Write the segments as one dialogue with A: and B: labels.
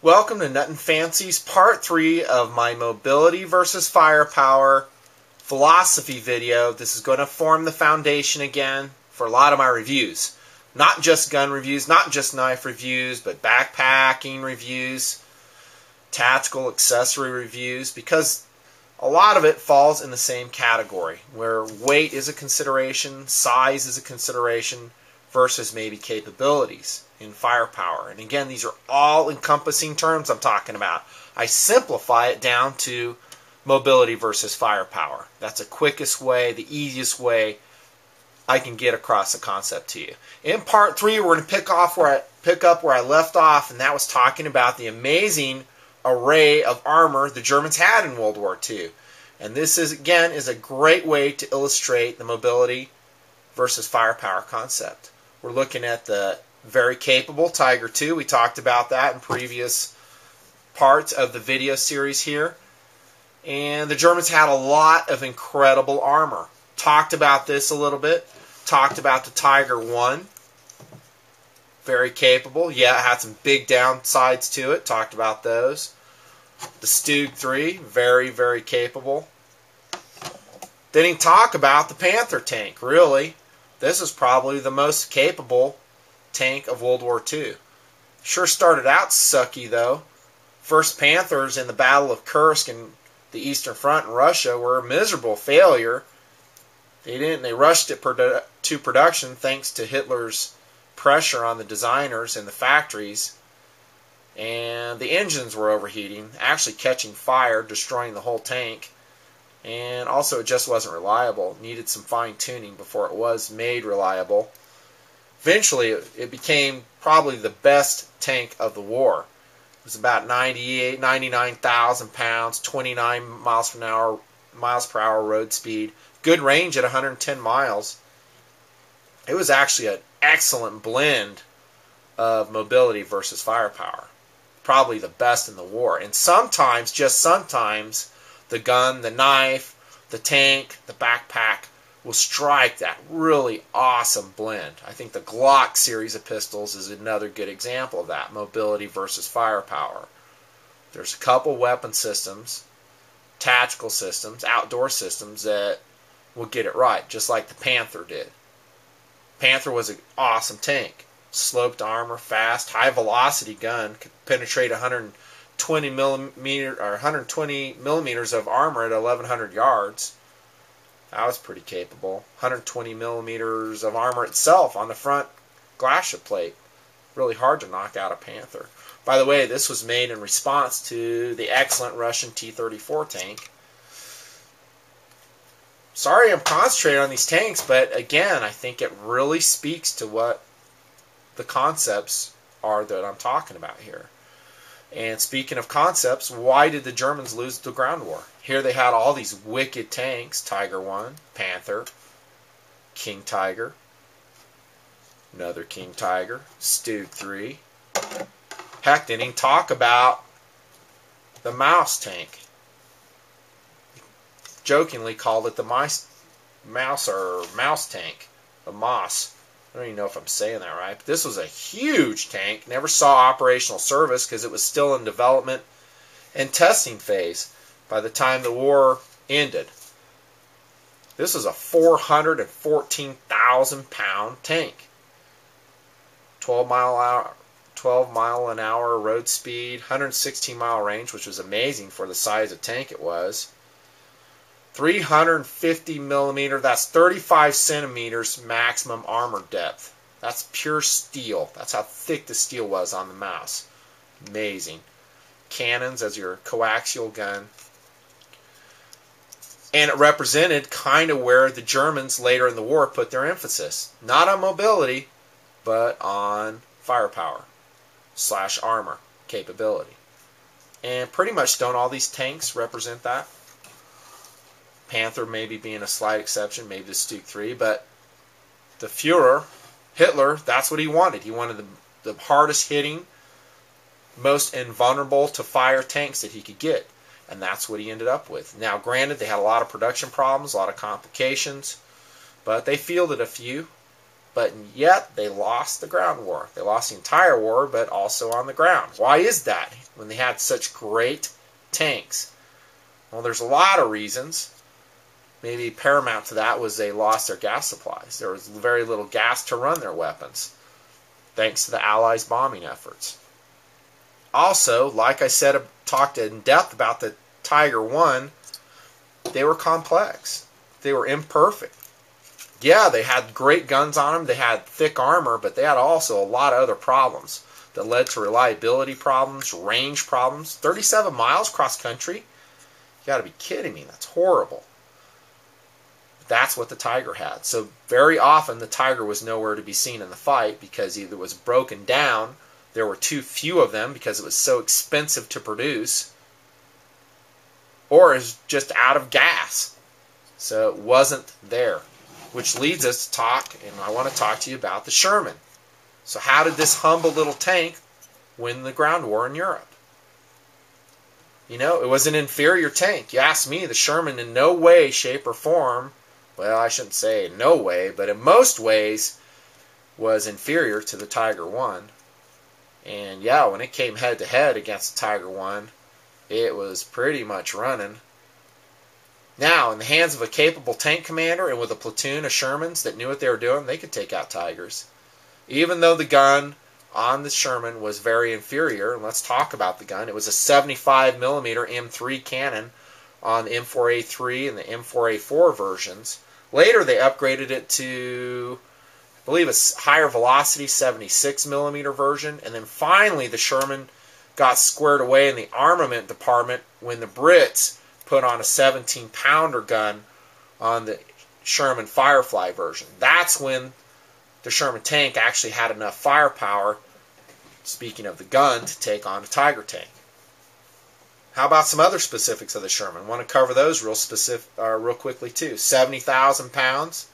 A: Welcome to Nutnfancy's part three of my mobility versus firepower philosophy video. This is going to form the foundation again for a lot of my reviews. Not just gun reviews, not just knife reviews, but backpacking reviews, tactical accessory reviews, because a lot of it falls in the same category where weight is a consideration, size is a consideration, versus maybe capabilities in firepower. And again, these are all encompassing terms I'm talking about. I simplify it down to mobility versus firepower. That's the quickest way, the easiest way I can get across the concept to you. In part three, we're going to pick off where I pick up where I left off, and that was talking about the amazing array of armor the Germans had in World War II. And this is again is a great way to illustrate the mobility versus firepower concept. We're looking at the very capable Tiger II. We talked about that in previous parts of the video series here. And the Germans had a lot of incredible armor. Talked about this a little bit. Talked about the Tiger 1. Very capable. Yeah, it had some big downsides to it. Talked about those. The Stug 3, very, very capable. Didn't talk about the Panther tank, really. This is probably the most capable tank of World War II. Sure started out sucky though. First Panthers in the Battle of Kursk and the Eastern Front in Russia were a miserable failure. They didn't. They rushed it produ- to production thanks to Hitler's pressure on the designers and the factories, and the engines were overheating, actually catching fire, destroying the whole tank and also it just wasn't reliable. Needed some fine tuning before it was made reliable. Eventually, it became probably the best tank of the war. It was about 98, 99,000 pounds, 29 miles per hour, miles per hour road speed, good range at 110 miles. It was actually an excellent blend of mobility versus firepower. Probably the best in the war. And sometimes, just sometimes, the gun, the knife, the tank, the backpack will strike that really awesome blend. I think the Glock series of pistols is another good example of that mobility versus firepower. There's a couple weapon systems, tactical systems, outdoor systems that will get it right, just like the Panther did. Panther was an awesome tank. Sloped armor, fast, high velocity gun, could penetrate 100 20 millimeter or 120 millimeters of armor at 1100 yards. That was pretty capable. 120 millimeters of armor itself on the front glacis plate. Really hard to knock out a Panther. By the way, this was made in response to the excellent Russian T-34 tank. Sorry I'm concentrating on these tanks, but again, I think it really speaks to what the concepts are that I'm talking about here. And speaking of concepts, why did the Germans lose the ground war? Here they had all these wicked tanks Tiger 1, Panther, King Tiger, another King Tiger, Stug 3. Heck, didn't talk about the mouse tank. Jokingly called it the mice, mouse or mouse tank, the moss. I don't even know if I'm saying that right. But this was a huge tank. Never saw operational service because it was still in development and testing phase by the time the war ended. This is a 414,000 pound tank. 12 mile hour 12 mile an hour road speed, 116 mile range, which was amazing for the size of tank it was. 350 millimeter, that's 35 centimeters maximum armor depth. That's pure steel. That's how thick the steel was on the mouse. Amazing. Cannons as your coaxial gun. And it represented kind of where the Germans later in the war put their emphasis. Not on mobility, but on firepower slash armor capability. And pretty much don't all these tanks represent that? Panther maybe being a slight exception, maybe the Stug 3, but the Fuhrer, Hitler, that's what he wanted. He wanted the, the hardest hitting, most invulnerable to fire tanks that he could get. And that's what he ended up with. Now, granted, they had a lot of production problems, a lot of complications, but they fielded a few. But yet, they lost the ground war. They lost the entire war, but also on the ground. Why is that? when they had such great tanks? Well, there's a lot of reasons. Maybe paramount to that was they lost their gas supplies. There was very little gas to run their weapons, thanks to the Allies' bombing efforts. Also, like I said, talked in depth about the Tiger 1, they were complex. They were imperfect. Yeah, they had great guns on them, they had thick armor, but they had also a lot of other problems that led to reliability problems, range problems. 37 miles cross country? You gotta be kidding me. That's horrible. That's what the Tiger had. So very often the Tiger was nowhere to be seen in the fight because either it was broken down, there were too few of them because it was so expensive to produce, or is just out of gas. So it wasn't there. Which leads us to talk, and I want to talk to you about the Sherman. So, how did this humble little tank win the ground war in Europe? You know, it was an inferior tank. You ask me, the Sherman in no way, shape, or form, well, I shouldn't say no way, but in most ways, was inferior to the Tiger 1. And yeah, when it came head to head against the Tiger 1, it was pretty much running. Now, in the hands of a capable tank commander and with a platoon of Shermans that knew what they were doing, they could take out Tigers. Even though the gun on the Sherman was very inferior, and let's talk about the gun. It was a 75 millimeter M3 cannon on the M4A3 and the M4A4 versions. Later, they upgraded it to, I believe, a higher velocity 76 millimeter version, and then finally the Sherman got squared away in the armament department when the Brits put on a 17 pounder gun on the Sherman Firefly version. That's when the Sherman tank actually had enough firepower, speaking of the gun, to take on a Tiger tank. How about some other specifics of the Sherman? Want to cover those real specific, uh, real quickly too. 70,000 pounds.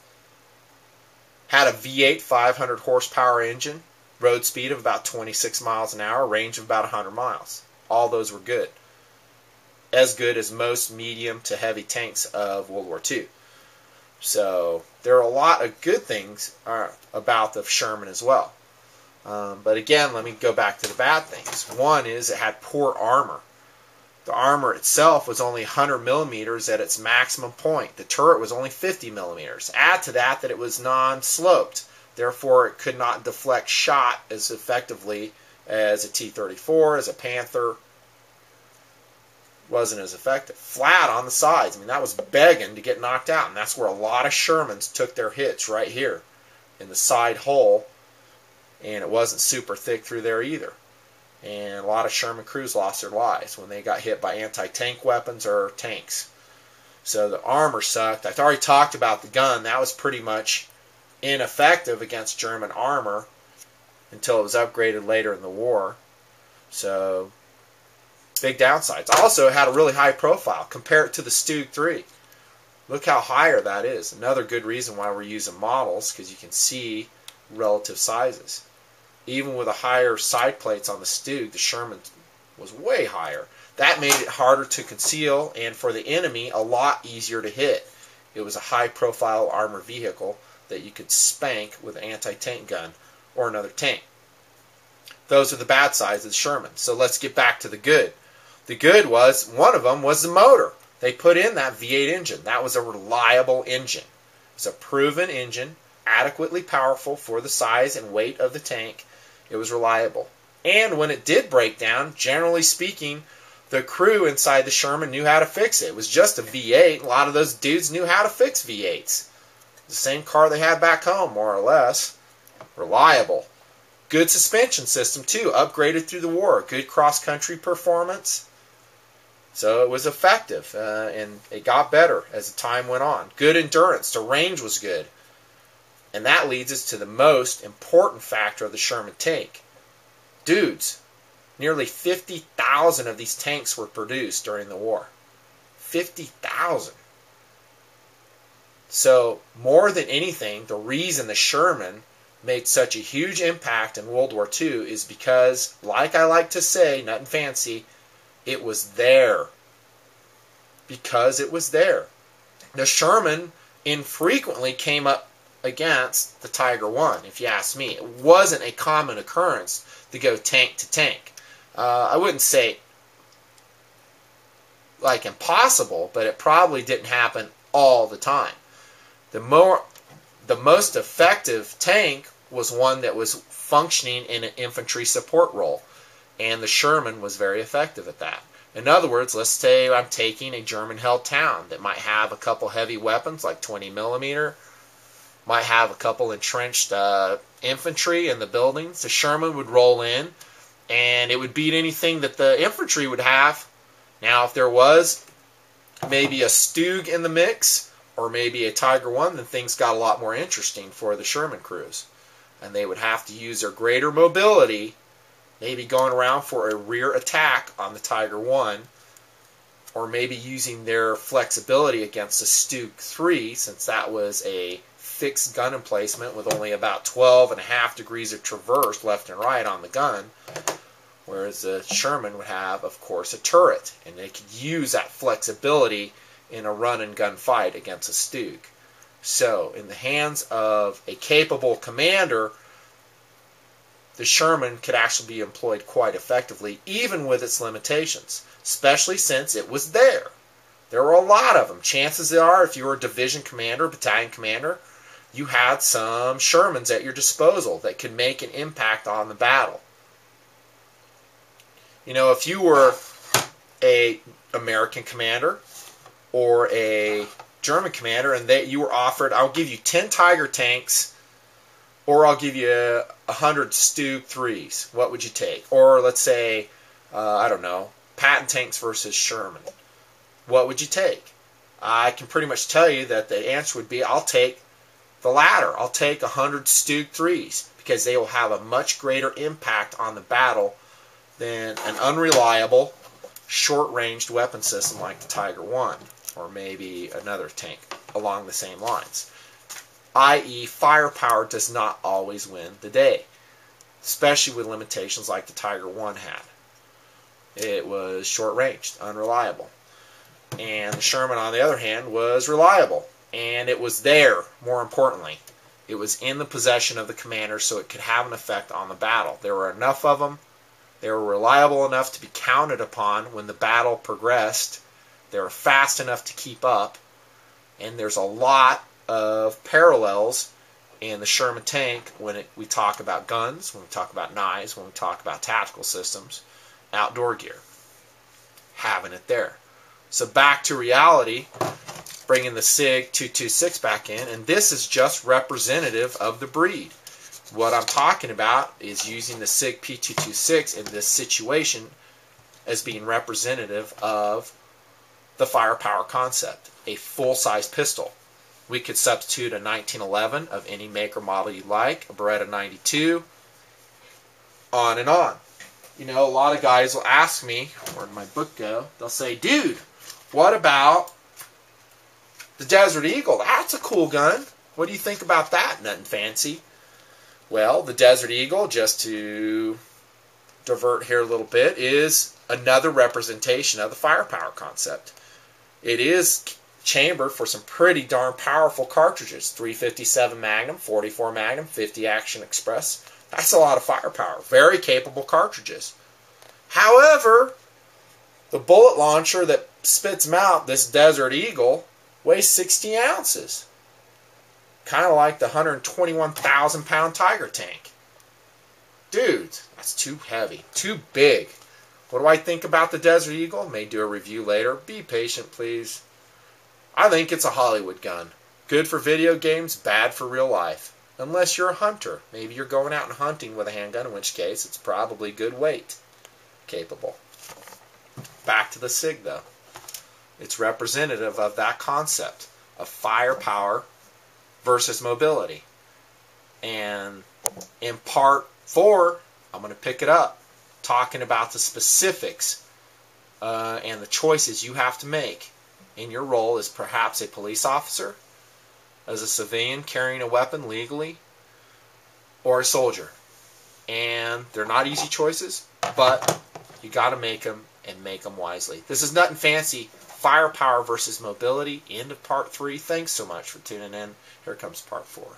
A: Had a V8 500 horsepower engine road speed of about 26 miles an hour, range of about 100 miles. All those were good. As good as most medium to heavy tanks of World War II. So there are a lot of good things uh, about the Sherman as well. Um, but again, let me go back to the bad things. One is it had poor armor. The armor itself was only 100 millimeters at its maximum point. The turret was only 50 millimeters. Add to that that it was non-sloped. Therefore, it could not deflect shot as effectively as a T-34, as a Panther. Wasn't as effective. Flat on the sides. I mean, that was begging to get knocked out, and that's where a lot of Shermans took their hits right here in the side hole, and it wasn't super thick through there either. And a lot of Sherman crews lost their lives when they got hit by anti-tank weapons or tanks. So the armor sucked. I've already talked about the gun. That was pretty much ineffective against German armor until it was upgraded later in the war. So, big downsides. Also, it had a really high profile. Compare it to the Stug 3. Look how higher that is. Another good reason why we're using models, because you can see relative sizes. Even with the higher side plates on the Stug, the Sherman was way higher. That made it harder to conceal and for the enemy a lot easier to hit. It was a high profile armored vehicle that you could spank with an anti-tank gun or another tank. Those are the bad sides of the Sherman. So let's get back to the good. The good was one of them was the motor. They put in that V8 engine. That was a reliable engine. It's a proven engine, adequately powerful for the size and weight of the tank. It was reliable. And when it did break down, generally speaking, the crew inside the Sherman knew how to fix it. It was just a V8. A lot of those dudes knew how to fix V8s. The same car they had back home, more or less. Reliable. Good suspension system, too. Upgraded through the war. Good cross country performance. So it was effective, uh, and it got better as the time went on. Good endurance. The range was good. And that leads us to the most important factor of the Sherman tank. Dudes, nearly 50,000 of these tanks were produced during the war. 50,000. So, more than anything, the reason the Sherman made such a huge impact in World War II is because, like I like to say, nothing fancy, it was there. Because it was there. The Sherman infrequently came up against the Tiger 1, if you ask me. It wasn't a common occurrence to go tank to tank. uh, I wouldn't say like impossible, but it probably didn't happen all the time. The more the most effective tank was one that was functioning in an infantry support role, and the Sherman was very effective at that. In other words, let's say I'm taking a German held town that might have a couple heavy weapons like 20 millimeter, might have a couple entrenched uh, infantry in the buildings. The Sherman would roll in, and it would beat anything that the infantry would have. Now, if there was maybe a Stug in the mix, or maybe a Tiger 1, then things got a lot more interesting for the Sherman crews. And they would have to use their greater mobility, maybe going around for a rear attack on the Tiger 1, or maybe using their flexibility against a Stug 3, since that was a fixed gun emplacement with only about 12 and a half degrees of traverse left and right on the gun. Whereas the Sherman would have, of course, a turret, and they could use that flexibility in a run and gun fight against a Stug. So, in the hands of a capable commander, the Sherman could actually be employed quite effectively, even with its limitations, especially since it was there. There were a lot of them. Chances are, if you were a division commander, battalion commander, you had some Shermans at your disposal that could make an impact on the battle. You know, if you were a American commander or a German commander, and that you were offered, I'll give you 10 Tiger tanks, or I'll give you a 100 Stug 3s. What would you take? Or let's say, uh, I don't know, Patton tanks versus Sherman. What would you take? I can pretty much tell you that the answer would be I'll take the latter. I'll take 100 Stug 3s because they will have a much greater impact on the battle than an unreliable, short ranged weapon system like the Tiger 1 or maybe another tank along the same lines. I.e., firepower does not always win the day, especially with limitations like the Tiger 1 had. It was short ranged, unreliable. And the Sherman, on the other hand, was reliable. And it was there, more importantly. It was in the possession of the commander so it could have an effect on the battle. There were enough of them. They were reliable enough to be counted upon when the battle progressed they're fast enough to keep up, and there's a lot of parallels in the Sherman tank when it, we talk about guns, when we talk about knives, when we talk about tactical systems, outdoor gear. Having it there. So back to reality, bringing the SIG 226 back in, and this is just representative of the breed. What I'm talking about is using the SIG P226 in this situation as being representative of the firepower concept, a full-size pistol. We could substitute a 1911 of any make or model you like, a Beretta 92, on and on. You know, a lot of guys will ask me, where did my book go? They'll say, dude, what about the Desert Eagle? That's a cool gun. What do you think about that? Nothing fancy. Well, the Desert Eagle, just to divert here a little bit, is another representation of the firepower concept. It is chambered for some pretty darn powerful cartridges 357 Magnum, 44 Magnum, 50 Action Express. That's a lot of firepower. Very capable cartridges. However, the bullet launcher that spits them out, this Desert Eagle, weighs 60 ounces. Kind of like the 121,000 pound Tiger tank. Dude, that's too heavy, too big. What do I think about the Desert Eagle? May do a review later. Be patient, please. I think it's a Hollywood gun. Good for video games, bad for real life. Unless you're a hunter. Maybe you're going out and hunting with a handgun, in which case it's probably good weight capable. Back to the SIG, though. It's representative of that concept of firepower versus mobility. And in part four, I'm going to pick it up talking about the specifics uh, and the choices you have to make in your role as perhaps a police officer, as a civilian carrying a weapon legally, or a soldier. And they're not easy choices, but you got to make them and make them wisely. This is nothing fancy. Firepower versus mobility. End of part three. Thanks so much for tuning in. Here comes part four.